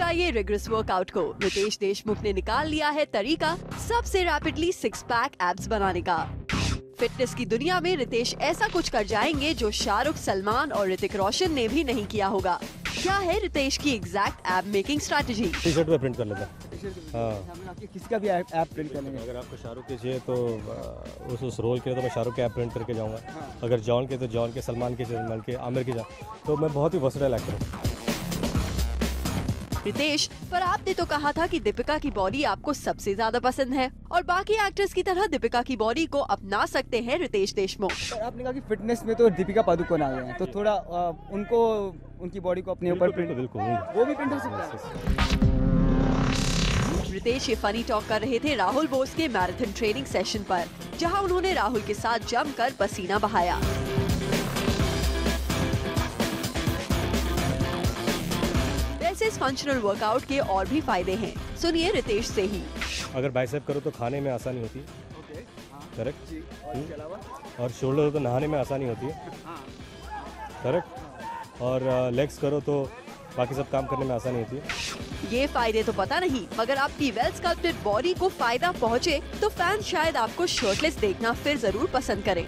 के regret workout को। रितेश देशमुख ने निकाल लिया है तरीका सबसे रैपिडली सिक्स पैक एब्स बनाने का। फिटनेस की दुनिया में रितेश ऐसा कुछ कर जाएँगे जो शाहरुख सलमान और ऋतिक रोशन ने भी नहीं किया होगा। क्या है रितेश की exact app making strategy T shirt पे प्रिंट कर लेता। हाँ। आपके किसी का भी ऐप प्रिंट कर लेंगे अगर आपको शाहरुख के चाहिए तो उस उस रोल के लिए तो मैं शाहरुख के ऐप प्रिंट करके जाऊँगा। अगर जॉन के तो जॉन के सलमान के सलमान के आमिर के जाऊँ तो मैं बहुत ही वर्सटाइल एक्टर हूँ। रितेश पर आपने तो कहा था कि दीपिका की बॉडी आपको सबसे ज़्यादा पसंद है। और बाकी एक्ट्रेस की तरह दीपिका की बॉडी को अपना सकते हैं रितेश देशमुख। पर आपने कहा कि फिटनेस में तो दीपिका पादुकोण आ गए हैं तो थोड़ा आ, उनको उनकी बॉडी को अपने ऊपर प्रिंट वो भी प्रिंट हो सकता है? रितेश ये फनी टॉक कर रहे थे राहुल बोस के मैराथन ट्रेनिंग सेशन पर जहाँ उन्होंने राहुल के साथ जमकर पसीना बहाया। वैसे इस फंक्शनल वर्कआउट के और भी फ़ायदे हैं। सुनिए रितेश से ही। अगर बाइसेप करो तो खाने में आसानी होती है। ओके हाँ। करेक्ट जी और शोल्डर तो नहाने में आसानी होती है। हाँ। करेक्ट और लेग्स करो तो बाकी सब काम करने में आसानी होती है। ये फ़ायदे तो पता नहीं मगर आपकी वेल स्कल्प्टेड बॉडी को फ़ायदा पहुँचे तो फ़ैन शायद आपको शर्टलेस देखना फिर ज़रूर पसंद करें।